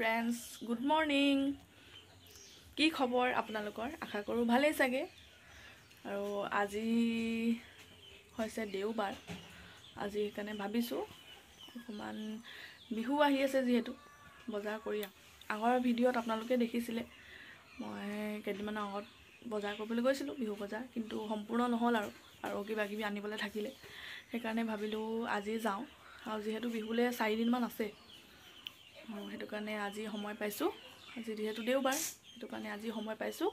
Friends good morning কি খবৰ আপোনালোকৰ? আশা কৰোঁ ভালেই চাগে। আৰু আজি হৈছে দেওবাৰ। আজি সেইকাৰণে ভাবিছোঁ অকণমান বিহু আহি আছে যিহেতু বজাৰ কৰি আগৰ ভিডিঅ'ত আপোনালোকে দেখিছিলে মই কেইদিনমানৰ আগত বজাৰ কৰিবলৈ গৈছিলোঁ বিহু বজাৰ কিন্তু সম্পূৰ্ণ নহ'ল আৰু আৰু কিবা কিবি আনিবলৈ থাকিলে। সেইকাৰণে ভাবিলোঁ আজি যাওঁ। আৰু যিহেতু বিহুলৈ চাৰিদিনমান আছে সেইটো কাৰণে আজি সময় পাইছোঁ। আজি যিহেতু দেওবাৰ সেইটো কাৰণে আজি সময় পাইছোঁ।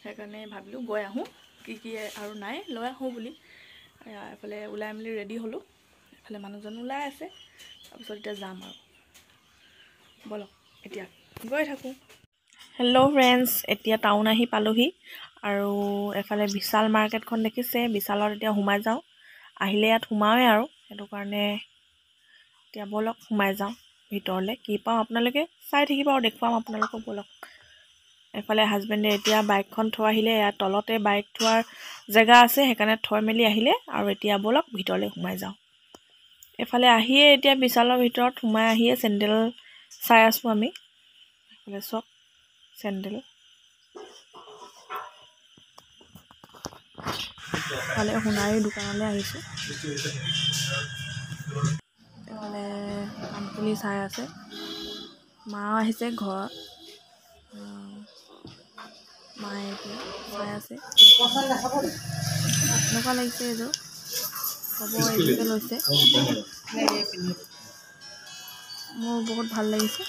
সেইকাৰণে ভাবিলোঁ গৈ আহোঁ কি কি আৰু নাই লৈ আহোঁ বুলি। এফালে ওলাই মেলি ৰেডি হ'লোঁ। এফালে মানুহজন ওলাই আছে তাৰপিছত এতিয়া যাম আৰু। ব'লক এতিয়া গৈ থাকোঁ। হেল্ল' ফ্ৰেণ্ডছ এতিয়া টাউন আহি পালোহি আৰু এফালে বিশাল মাৰ্কেটখন দেখিছে বিশালত এতিয়া সোমাই যাওঁ। আহিলে ইয়াত সোমাওৱে আৰু সেইটো কাৰণে এতিয়া ব'লক সোমাই যাওঁ। ভিতৰলৈ কি পাওঁ আপোনালোকে? চাই থাকিব আৰু দেখুৱাম আপোনালোকক ব'লক। এফালে হাজবেণ্ডে এতিয়া বাইকখন থৈ আহিলে ইয়াত তলতে বাইক থোৱাৰ জেগা আছে সেইকাৰণে থৈ মেলি আহিলে আৰু এতিয়া ব'লক ভিতৰলৈ সোমাই যাওঁ। এফালে আহিয়ে এতিয়া বিশালৰ ভিতৰত সোমাই আহিয়ে চেণ্ডেল চাই আছোঁ আমি। এফালে চাওক চেণ্ডেল। এফালে সোণাৰী দোকানলৈ আহিছোঁ। কাণফুলি চাই আছে। মাও আহিছে ঘৰত মায়ে এতিয়া চাই আছে। কেনেকুৱা লাগিছে এইযোৰ হ'ব এইযোৰকে লৈছে। মোৰ বহুত ভাল লাগিছে।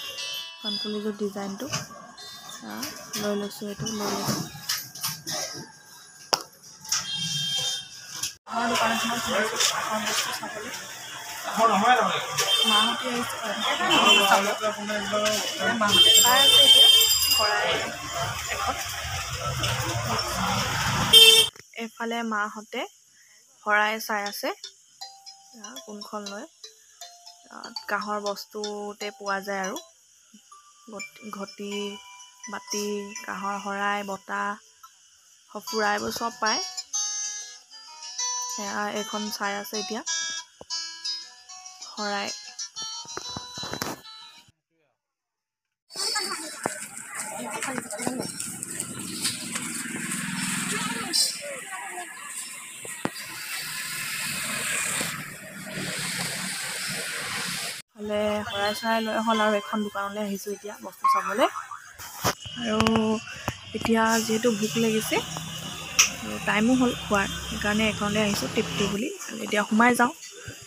কাণফুলিযোৰ ডিজাইনটো। লৈ লৈছোঁ এইটো লৈ লৈছোঁ। আমাৰ দোকান এখনত এখন বস্তু চাবলৈ। আহিছে মাহঁতে শৰাই চাই আছে। কোনখন লয়? কাঁহৰ বস্তুতে পোৱা যায় আৰু। ঘটি বাতি কাঁহৰ শৰাই বটা সঁফুৰা এইবোৰ চব পায়। সেয়া এইখন চাই আছে এতিয়া। শৰাই ফালে শৰাই চৰাই লৈ হ'ল আৰু এখন দোকানলৈ আহিছোঁ এতিয়া বস্তু চাবলৈ। আৰু এতিয়া যিহেতু ভোক লাগিছে আৰু টাইমো হ'ল খোৱাৰ সেইকাৰণে এখনলৈ আহিছোঁ টিপটি বুলি। এতিয়া সোমাই যাওঁ।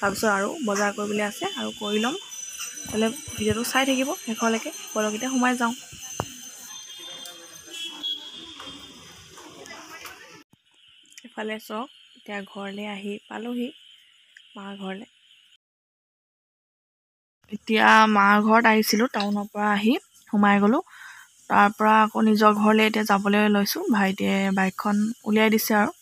তাৰপিছত আৰু বজাৰ কৰিবলৈ আছে আৰু কৰি ল'ম। হ'লে ভিডিঅ'টো চাই থাকিব শেষলৈকে বলক এতিয়া সোমাই যাওঁ। এফালে চাওক এতিয়া ঘৰলৈ আহি পালোহি মাৰ ঘৰলৈ। এতিয়া মাৰ ঘৰত আহিছিলোঁ টাউনৰ পৰা আহি সোমাই গ'লোঁ। তাৰ পৰা আকৌ নিজৰ ঘৰলৈ এতিয়া যাবলৈ লৈছোঁ ভাইটিয়ে বাইকখন উলিয়াই দিছে আৰু।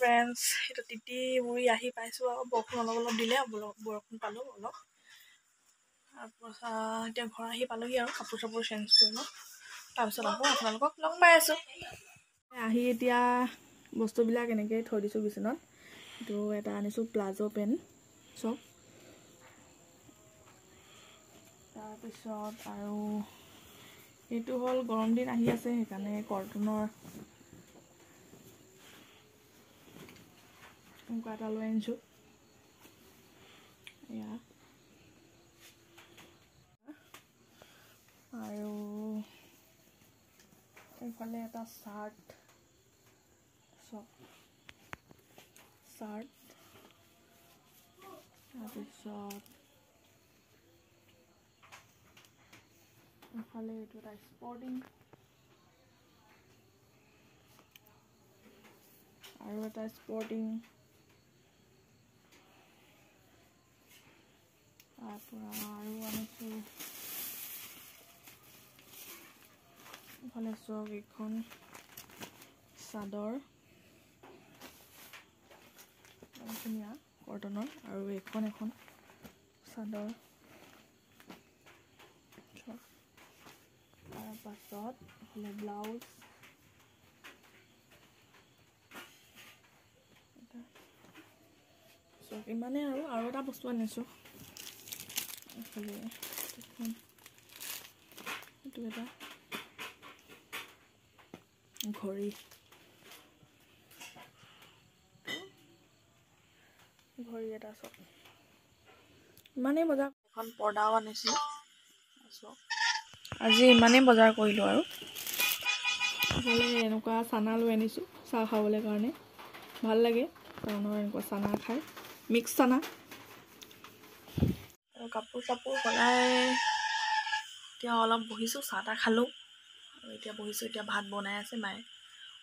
ফ্ৰেণ্ডছ সেইটো তিতি উৰি আহি পাইছোঁ আৰু বৰষুণ অলপ অলপ দিলে বৰষুণ পালোঁ অলপ। তাৰপাছত এতিয়া ঘৰ আহি পালোহি আৰু কাপোৰ চাপোৰ চেঞ্জ কৰি লওঁ। তাৰপিছত আকৌ আপোনালোকক লগ পাই আছোঁ। আহি এতিয়া বস্তুবিলাক এনেকৈ থৈ দিছোঁ বিচনাত। এইটো এটা আনিছোঁ প্লাজো পেণ্ট চব। তাৰপিছত আৰু এইটো হ'ল গৰম দিন আহি আছে সেইকাৰণে কটনৰ এটা লৈ আনিছোঁ আৰু এইফালে এটা চাৰ্ট চাৰ্ট তাৰপিছত এইটো এটা স্পৰ্টিং আৰু এটা স্পৰ্টিং তাৰপৰা আৰু আনিছোঁ ইফালে চাওক এইখন চাদৰ। ধুনীয়া কটনৰ আৰু এইখন এখন চাদৰ। তাৰপাছত এইফালে ব্লাউজ। চব ইমানেই আৰু আৰু এটা বস্তু আনিছোঁ। এইফালে এখন এইটো এটা ঘড়ী ঘড়ী এটা চব ইমানেই বজাৰ এখন পৰ্দাও আনিছিলোঁ চব আজি ইমানেই বজাৰ কৰিলোঁ আৰু। ইফালে এনেকুৱা চানা লৈ আনিছোঁ চাহ খাবলৈ কাৰণে। ভাল লাগে টাউনৰ এনেকুৱা চানা খাই। মিক্স চানা। কাপোৰ চাপোৰ সলাই এতিয়া অলপ বহিছোঁ চাহ তাহ খালোঁ। আৰু এতিয়া বহিছোঁ এতিয়া ভাত বনাই আছে মায়ে।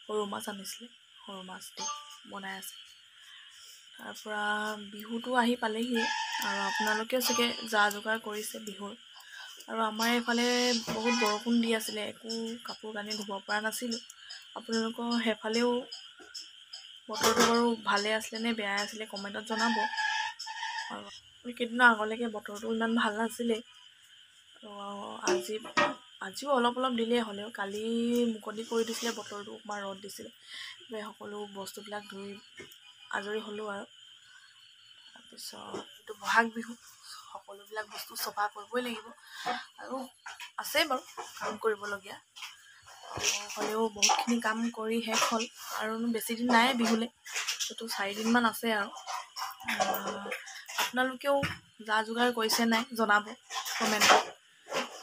সৰু মাছ আনিছিলে সৰু মাছ দি বনাই আছে। তাৰপৰা বিহুটো আহি পালেহি আৰু আপোনালোকেও চাগে যা যোগাৰ কৰিছে বিহুৰ। আৰু আমাৰ এইফালে বহুত বৰষুণ দি আছিলে একো কাপোৰ কানি ধুব পৰা নাছিলোঁ। আপোনালোকৰ সেইফালেও বতৰটো বাৰু ভালেই আছিলে নে বেয়াই আছিলে কমেণ্টত জনাব। আৰু এইকেইদিনৰ আগলৈকে বতৰটো ইমান ভাল নাছিলে। আৰু আজি আজিও অলপ অলপ দিলেই হ'লেও কালি মুকলি কৰি দিছিলে বতৰটো অকণমান ৰ'দ দিছিলে। সকলো বস্তুবিলাক ধুই আজৰি হ'লোঁ আৰু। তাৰপিছত এইটো বহাগ বিহু সকলোবিলাক বস্তু চফা কৰিবই লাগিব। আৰু আছেই বাৰু কাম কৰিবলগীয়া। হ'লেও বহুতখিনি কাম কৰি শেষ হ'ল। আৰু বেছিদিন নাই বিহুলৈ। এইটো চাৰিদিনমান আছে আৰু। আপোনালোকেও যা যোগাৰ কৰিছে নাই জনাব কমেণ্টত।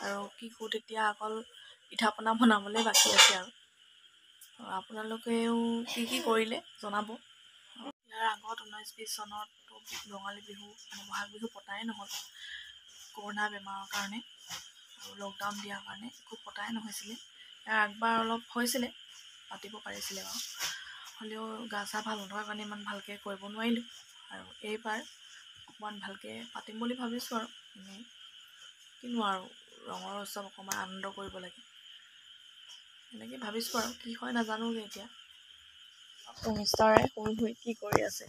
আৰু কি কৰোঁ তেতিয়া অকল পিঠা পনা বনাবলৈ বাকী আছে আৰু। আপোনালোকেও কি কি কৰিলে জনাব। ইয়াৰ আগত ঊনৈছ বিছ চনততো ৰঙালী বিহু মানে বহাগ বিহু পতাই নহ'ল। কৰোণা বেমাৰৰ কাৰণে আৰু লকডাউন দিয়াৰ কাৰণে একো পতাই নহৈছিলে। ইয়াৰ আগবাৰ অলপ হৈছিলে পাতিব পাৰিছিলে বাৰু। হ'লেও গা চা ভাল নথকাৰ কাৰণে ইমান ভালকৈ কৰিব নোৱাৰিলোঁ। আৰু এইবাৰ অকণমান ভালকৈ পাতিম বুলি ভাবিছোঁ আৰু। এনেই কিনো আৰু ৰঙৰ উৎসৱ অকণমান আনন্দ কৰিব লাগে। এনেকৈ ভাবিছোঁ আৰু কি হয় নাজানোগৈ এতিয়া। মিষ্টাৰে শুই শুই কি কৰি আছে?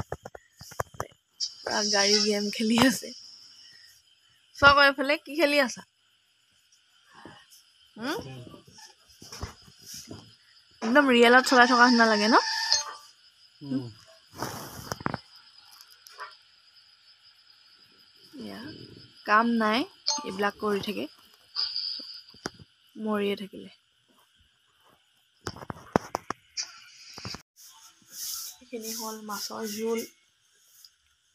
গাড়ী গেম খেলি আছে। চব এইফালে কি খেলি আছা? একদম ৰিয়েলত চলাই থকা নিচিনা লাগে ন এয়া কাম নাই এইবিলাক কৰি থাকে। মৰিয়ে থাকিলে। এইখিনি হ'ল মাছৰ জোল।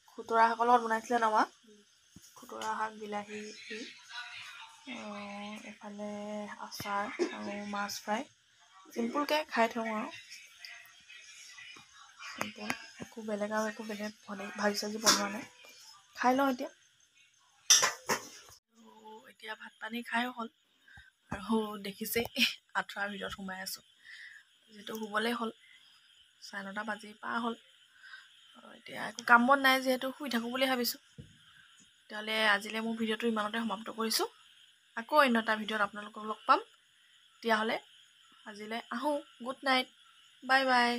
খুতৰা শাকৰ লগত বনাইছিলে নমা খুতৰা শাক বিলাহী এফালে আচাৰ আৰু মাছ ফ্ৰাই। চিম্পুলকৈ খাই থওঁ আৰু। একো বেলেগ আৰু একো বেলেগ বনাই ভাজি চাজি বনোৱা নাই। খাই লওঁ এতিয়া। এতিয়া ভাত পানী খাই হ'ল। আৰু দেখিছে আঁঠুৱাৰ ভিতৰত সোমাই আছোঁ। যিহেতু শুবলৈ হ'ল চাৰে নটা বাজি পাৰ হ'ল। এতিয়া একো কাম বন নাই যিহেতু শুই থাকোঁ বুলি ভাবিছোঁ। তেতিয়াহ'লে আজিলৈ মোৰ ভিডিঅ'টো ইমানতে সমাপ্ত কৰিছোঁ। আকৌ অন্য এটা ভিডিঅ'ত আপোনালোকক লগ পাম। তেতিয়াহ'লে আজিলৈ আহোঁ। Good night. Bye bye.